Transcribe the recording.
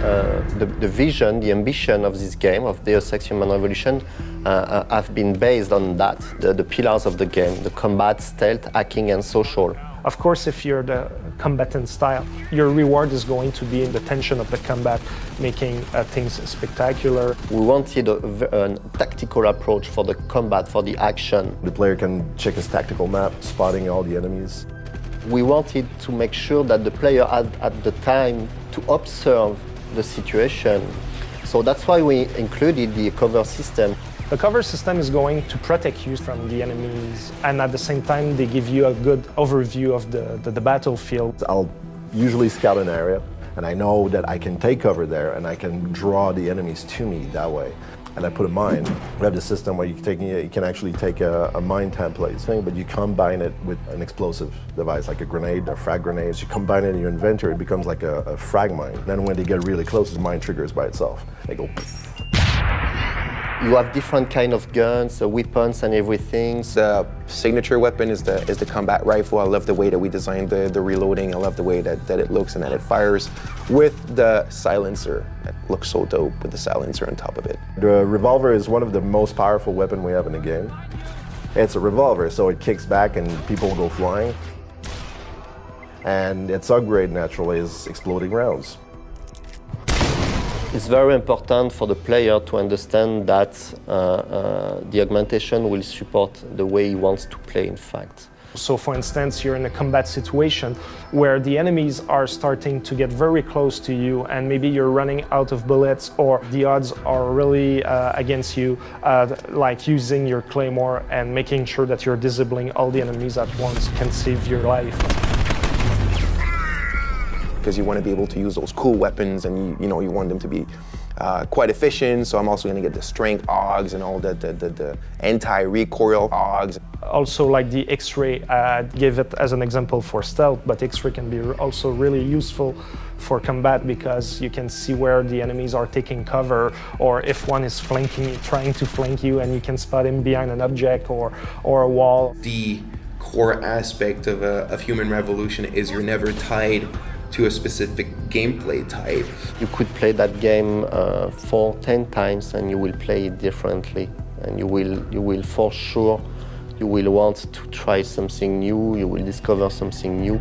the, the vision, the ambition of this game, of Deus Ex Human Revolution, uh, uh, have been based on that, the, the pillars of the game, the combat, stealth, hacking, and social. Of course, if you're the combatant style, your reward is going to be in the tension of the combat, making uh, things spectacular. We wanted a, a, tactical approach for the combat, for the action. The player can check his tactical map, spotting all the enemies. We wanted to make sure that the player had at the time to observe the situation. So that's why we included the cover system. The cover system is going to protect you from the enemies, and at the same time, they give you a good overview of the, the, the battlefield. I'll usually scout an area, and I know that I can take cover there, and I can draw the enemies to me that way. And I put a mine. We have the system where you can, take, you can actually take a, a mine template thing, but you combine it with an explosive device, like a grenade, a frag grenade. So You combine it in your inventory, it becomes like a, a frag mine. Then when they get really close, the mine triggers by itself. They go. You have different kind of guns, uh, weapons, and everything. The signature weapon is the is the combat rifle. I love the way that we designed the, the reloading. I love the way that, that it looks and that it fires with the silencer. It looks so dope with the silencer on top of it. The revolver is one of the most powerful weapon we have in the game. It's a revolver, so it kicks back and people go flying. And its upgrade naturally is exploding rounds. It's very important for the player to understand that uh, uh, the augmentation will support the way he wants to play, in fact. So, for instance, you're in a combat situation where the enemies are starting to get very close to you, and maybe you're running out of bullets, or the odds are really uh, against you, uh, like using your claymore and making sure that you're disabling all the enemies at once can save your life because you want to be able to use those cool weapons and you, you know you want them to be uh, quite efficient. So I'm also going to get the strength AUGs and all the, the, the, the anti-recoil AUGs. Also like the X-ray, uh, gave it as an example for stealth, but X-ray can be also really useful for combat because you can see where the enemies are taking cover or if one is flanking, trying to flank you and you can spot him behind an object or, or a wall. The core aspect of, uh, of Human Revolution is you're never tied to a specific gameplay type. You could play that game uh, four, ten times and you will play it differently. And you will, you will for sure, you will want to try something new, you will discover something new.